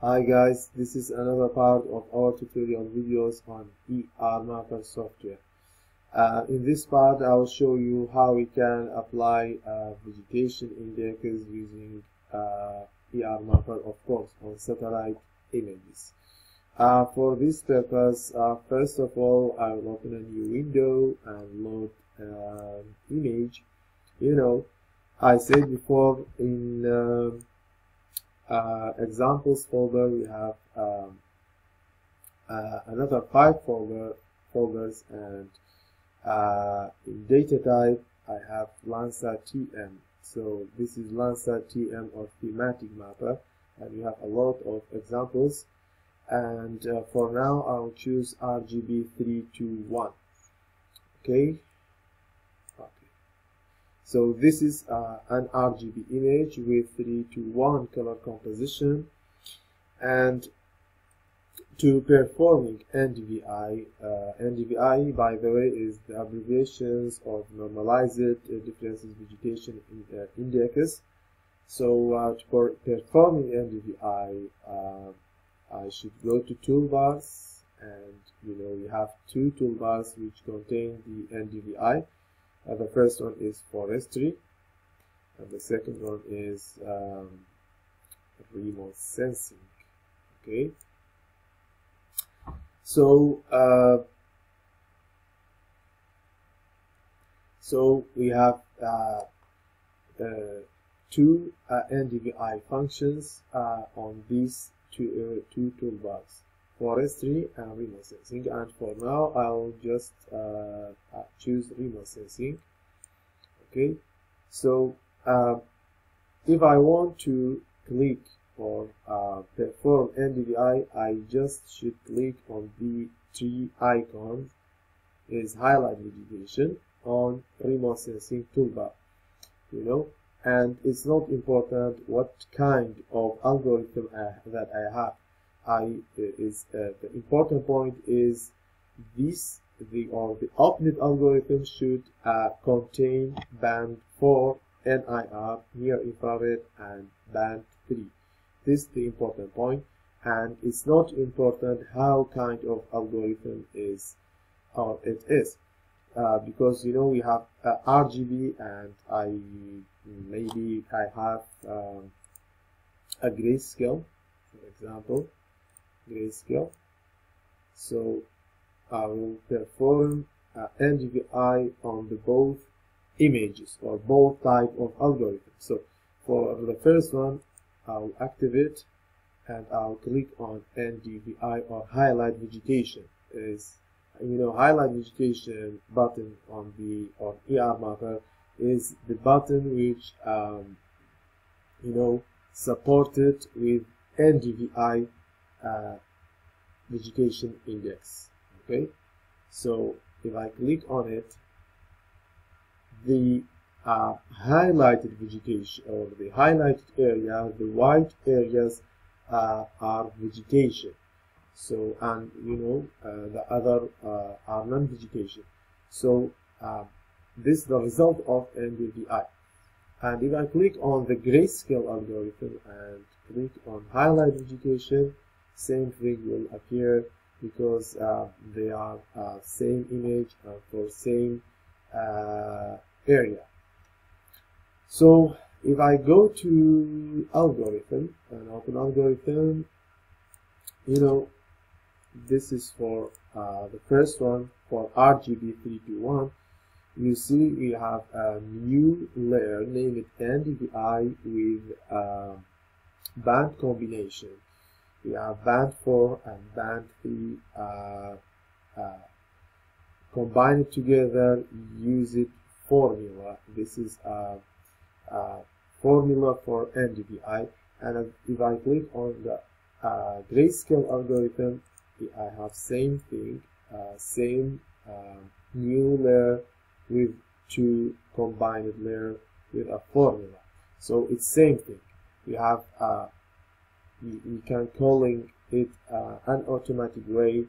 Hi guys, this is another part of our tutorial videos on ER Mapper software. Uh, in this part, I will show you how we can apply uh, vegetation indexes using uh, ER Mapper, of course, on satellite images. Uh, for this purpose, uh, first of all, I will open a new window and load an image. You know, I said before in um, uh, examples folder we have um, uh, another five folder folders and uh, in data type I have Landsat TM so this is Landsat TM or thematic mapper and we have a lot of examples. And uh, for now I'll choose RGB 321 okay so this is uh, an RGB image with 3 to 1 color composition and to performing NDVI, uh, NDVI by the way is the abbreviations of normalized uh, differences vegetation in, uh, index. So uh, for performing NDVI, uh, I should go to toolbars and you know we have two toolbars which contain the NDVI uh, the first one is forestry, and the second one is um, remote sensing. Okay. So uh, so we have uh, two uh, NDVI functions uh, on these two uh, two toolbars forestry and remote sensing and for now I'll just uh, uh, choose remote sensing okay? So uh, if I want to click or uh, perform NDVI I just should click on the three icons. Is highlight vegetation on remote sensing toolbar you know? And it's not important what kind of algorithm I, that I have I is uh, the important point is this the or the OpNet algorithm should uh, contain band 4 NIR near infrared and band 3 this is the important point and it's not important how kind of algorithm is or it is uh, because you know we have uh, RGB and I maybe I have um, a grayscale for example grayscale. So I will perform uh, NDVI on the both images or both type of algorithm. So for the first one, I'll activate and I'll click on NDVI or highlight vegetation. Is you know highlight vegetation button on the on ER mapper is the button which um, you know supported with NDVI uh, vegetation index okay? So if I click on it the uh, highlighted vegetation or the highlighted area the white areas uh, are vegetation. So and you know uh, the other uh, are non-vegetation. So uh, this is the result of NDVI and if I click on the grayscale algorithm and click on highlight vegetation same thing will appear because uh, they are uh, same image uh, for same uh, area. So if I go to algorithm and open algorithm you know this is for uh, the first one for RGB321 you see we have a new layer named NDVI with uh, band combination we have band 4 and band 3 uh, uh, combine it together use it formula. This is a, a formula for NDVI and if I click on the uh, grayscale algorithm I have same thing uh, same uh, new layer with two combined layer with a formula. So it's same thing. We have uh, we, can calling it uh, an automatic way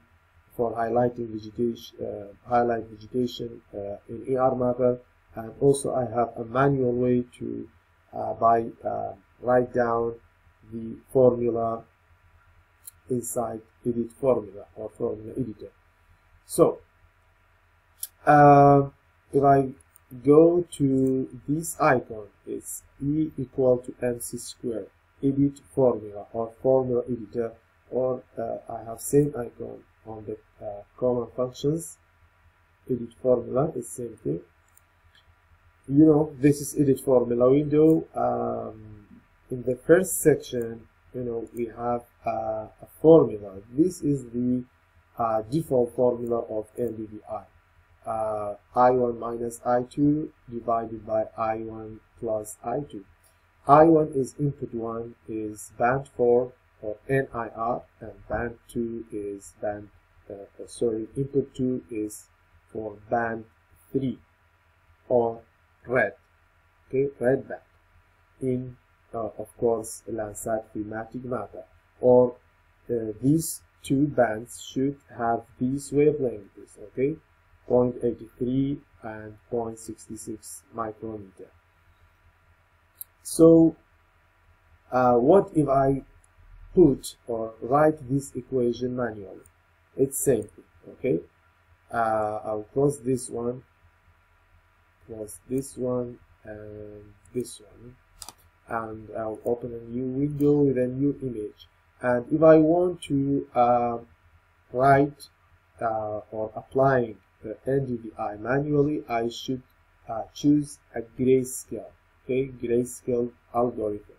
for highlighting vegetation, uh, highlight vegetation uh, in ER Mapper, and also I have a manual way to uh, by uh, write down the formula inside edit formula or formula editor. So uh, if I go to this icon it's E equal to mc squared edit formula or formula editor or uh, I have same icon on the uh, common functions. Edit formula is same thing. You know this is edit formula window. Um, in the first section you know we have uh, a formula. This is the uh, default formula of NDVI uh, I1 minus I2 divided by I1 plus I2 I1 is input 1 is band 4 or NIR and band 2 is band uh, uh, sorry input 2 is for band 3 or red okay red band. In uh, of course Landsat thematic mapper. Or uh, these two bands should have these wavelengths okay 0.83 and 0.66 micrometer so uh, what if I put or write this equation manually? It's thing okay? Uh, I'll close this one close this one and this one. And I'll open a new window with a new image. And if I want to uh, write uh, or applying the NDVI manually I should uh, choose a grayscale okay grayscale algorithm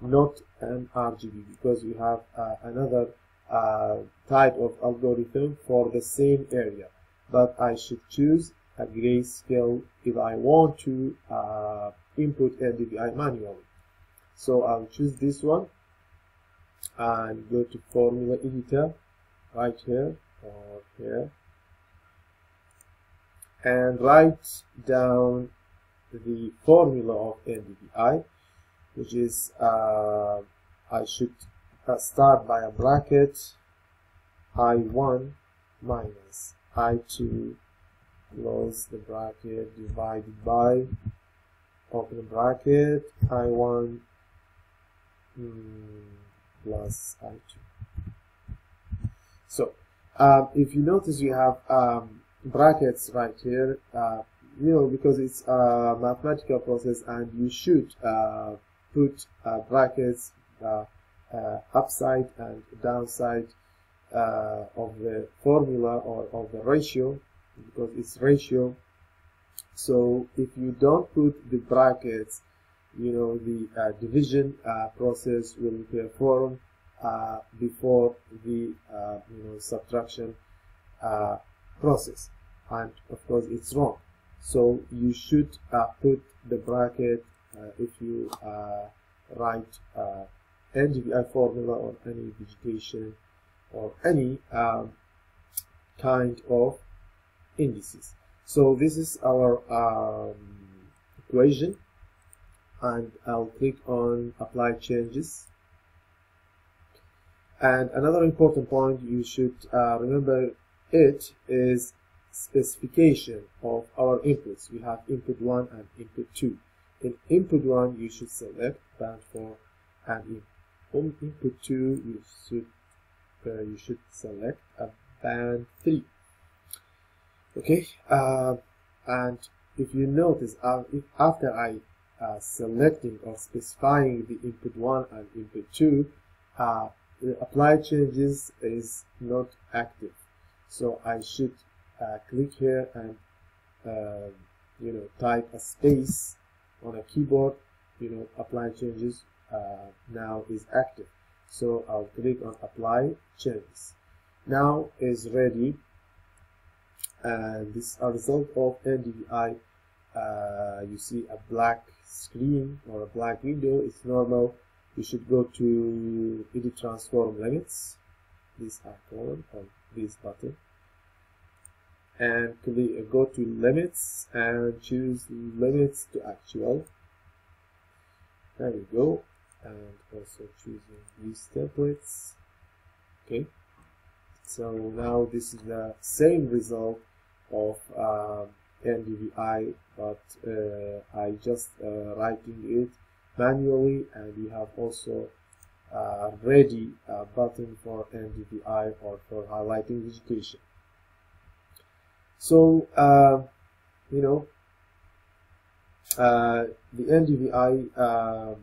not an RGB because we have uh, another uh, type of algorithm for the same area. But I should choose a grayscale if I want to uh, input NDVI manually. So I'll choose this one and go to formula editor right here or here and write down the formula of NDVI which is uh, I should uh, start by a bracket I1 minus I2 close the bracket divided by open the bracket I1 mm, plus I2 so um, if you notice you have um, brackets right here uh, you know because it's a mathematical process and you should uh, put uh, brackets uh, uh, upside and downside uh, of the formula or of the ratio because it's ratio. So if you don't put the brackets you know the uh, division process will perform before the you know subtraction process. And of course it's wrong so you should put the bracket if you write NDVI formula or any vegetation or any um, kind of indices. So this is our um, equation and I'll click on apply changes and another important point you should uh, remember it is specification of our inputs. We have input 1 and input 2. In input 1 you should select band 4 and in input 2 you should uh, you should select a band 3 okay uh, and if you notice uh, if after I uh, selecting or specifying the input 1 and input 2 uh, the apply changes is not active so I should uh, click here and uh, you know type a space on a keyboard you know apply changes uh, now is active. So I'll click on apply changes. Now is ready. And this is a result of NDVI uh, you see a black screen or a black window. It's normal. You should go to edit transform limits. This icon or this button and go to limits and choose limits to actual? There we go. And also choosing these templates. Okay. So now this is the same result of uh, NDVI but uh, I just uh, writing it manually. And we have also uh, ready uh, button for NDVI or for highlighting vegetation. So, uh, you know, uh, the NDVI um,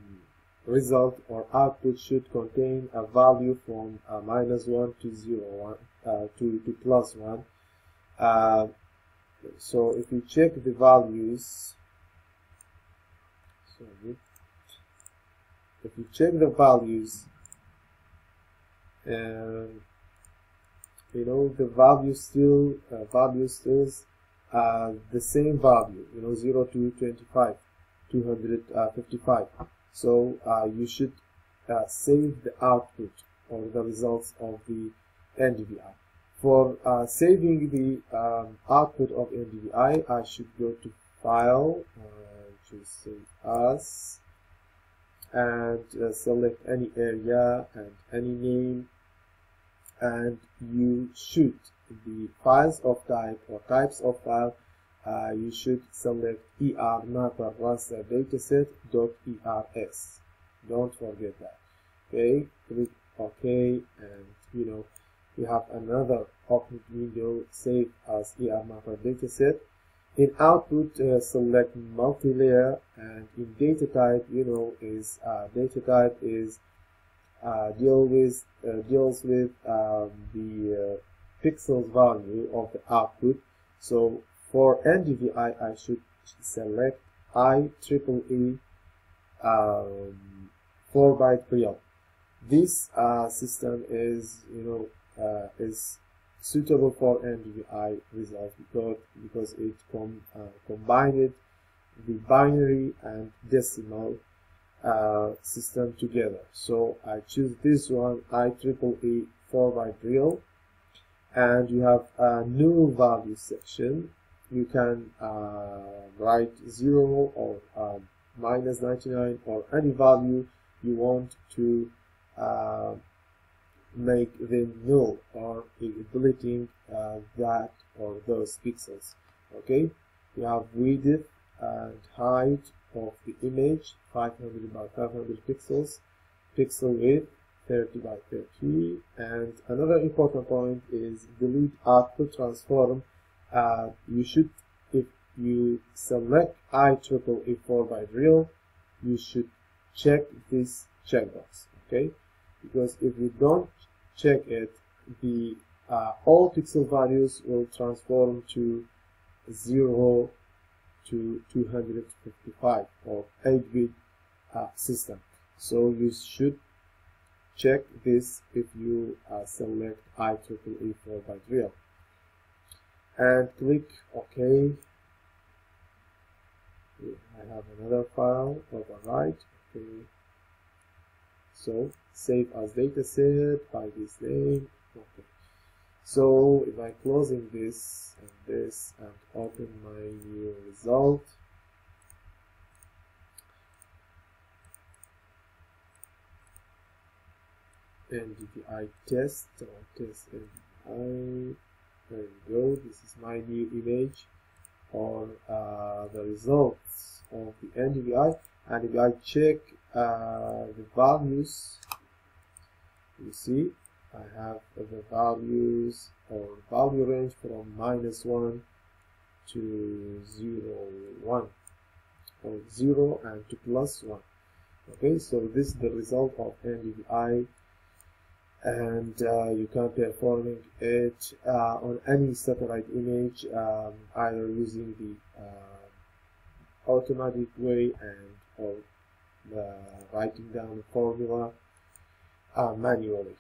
result or output should contain a value from uh, minus 1 to 0, 1, uh, to, to plus 1. Uh, so if you check the values, sorry, if you check the values, and you know the value still uh, value still uh, the same value, you know 0 to 25, 255. So uh, you should uh, save the output or the results of the NDVI. For uh, saving the um, output of NDVI, I should go to File, uh, choose Save As, and uh, select any area and any name, and you should the files of type or types of file uh, you should select er raster dataset dot ers don't forget that. Okay click ok and you know you have another open window saved as er mapper dataset. In output uh, select multi-layer and in data type you know is uh, data type is deal with uh, deals with um, the uh, pixels value of the output. So for NDVI, I should select IEEE um, 4 byte real. This uh, system is, you know, uh, is suitable for NDVI results because because it com uh, combined the binary and decimal uh, system together. So I choose this one IEEE 4 byte real and you have a new value section. You can uh, write 0 or um, minus 99 or any value you want to uh, make them null or deleting uh, that or those pixels. Okay? You have width and height of the image 500 by 500 pixels pixel width 30 by 30 and another important point is delete output transform. Uh, you should if you select IEEE 4 by real you should check this checkbox okay? Because if you don't check it the uh, all pixel values will transform to 0 to 255 or 8-bit uh, system so you should Check this if you uh, select IEEE 4 byte real. And click OK. I have another file overwrite. Okay. So save as dataset by this name. Okay. So if I closing this and this and open my new result, NDVI test or test NDVI there you go. This is my new image or uh, the results of the NDVI and if I check uh, the values. You see I have the values or value range from minus 1 to 0 1 or 0 and to plus 1 okay so this is the result of NDVI and uh, you can perform it uh, on any satellite image um, either using the uh, automatic way and or uh, writing down the formula uh, manually